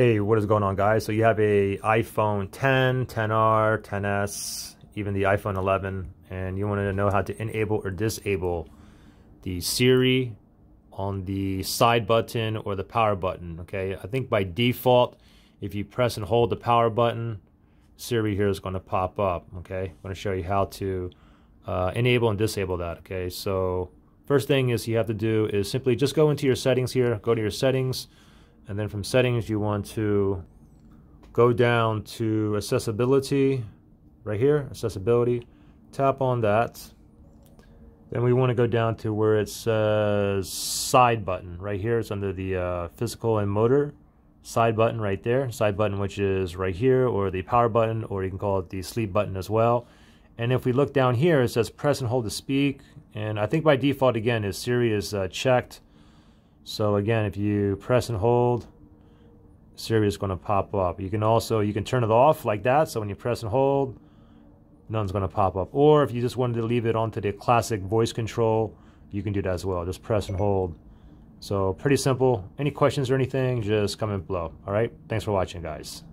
Hey, what is going on guys? So you have a iPhone 10, 10R, 10s, even the iPhone 11, and you wanted to know how to enable or disable the Siri on the side button or the power button, okay? I think by default, if you press and hold the power button, Siri here is going to pop up, okay? I'm going to show you how to uh, enable and disable that, okay? So first thing is you have to do is simply just go into your settings here, go to your settings, and then from settings, you want to go down to accessibility right here, accessibility. Tap on that. Then we want to go down to where it says side button right here. It's under the uh, physical and motor side button right there. Side button, which is right here, or the power button, or you can call it the sleep button as well. And if we look down here, it says press and hold to speak. And I think by default, again, is Siri is uh, checked. So again, if you press and hold, Siri is going to pop up. You can also, you can turn it off like that. So when you press and hold, none's going to pop up. Or if you just wanted to leave it onto the classic voice control, you can do that as well. Just press and hold. So pretty simple. Any questions or anything, just comment below. All right. Thanks for watching, guys.